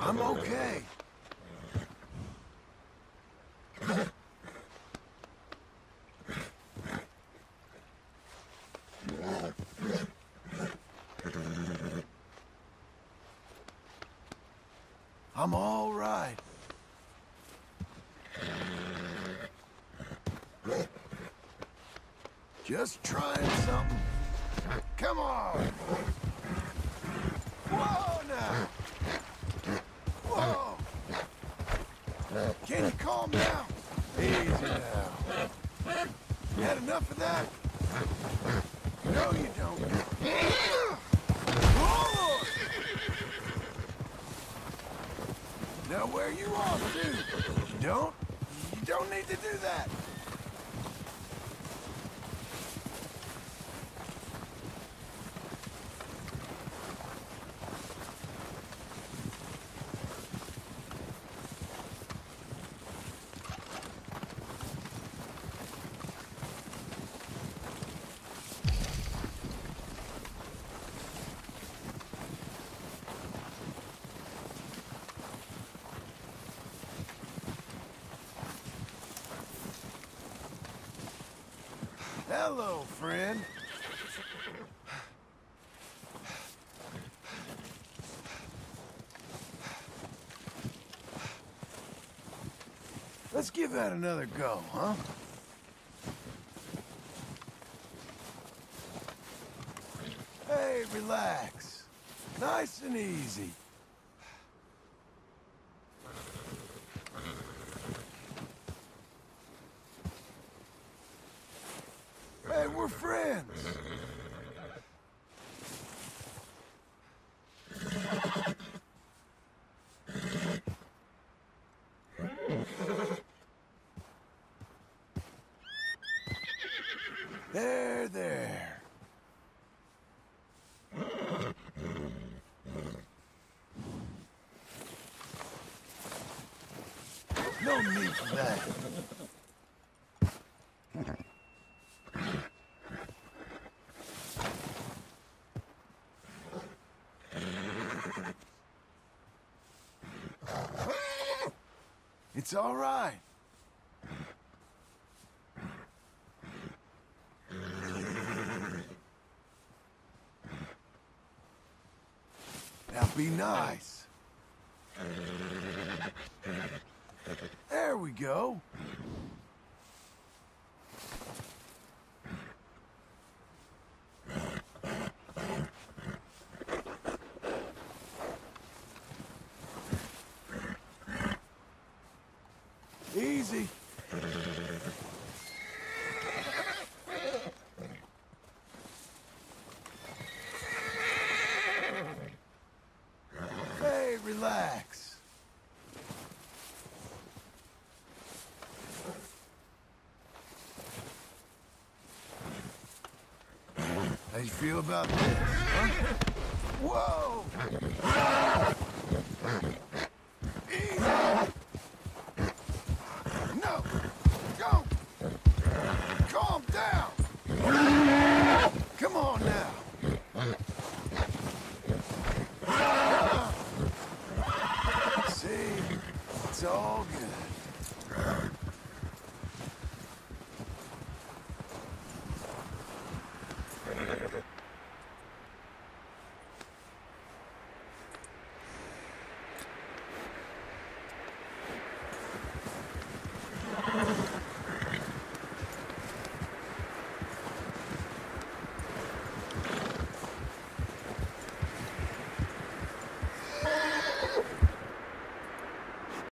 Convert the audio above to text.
I'm okay. I'm all right. Just trying something. Come on. Whoa now. Whoa. Can you calm down? Easy now. You had enough of that? No, you don't. Now where you off to? You don't? You don't need to do that. Hello, friend. Let's give that another go, huh? Hey, relax. Nice and easy. Hey, we're friends. There, there. No need for that. It's all right. Now be nice. There we go. Easy. Hey, relax. How do you feel about this, huh? Whoa! go.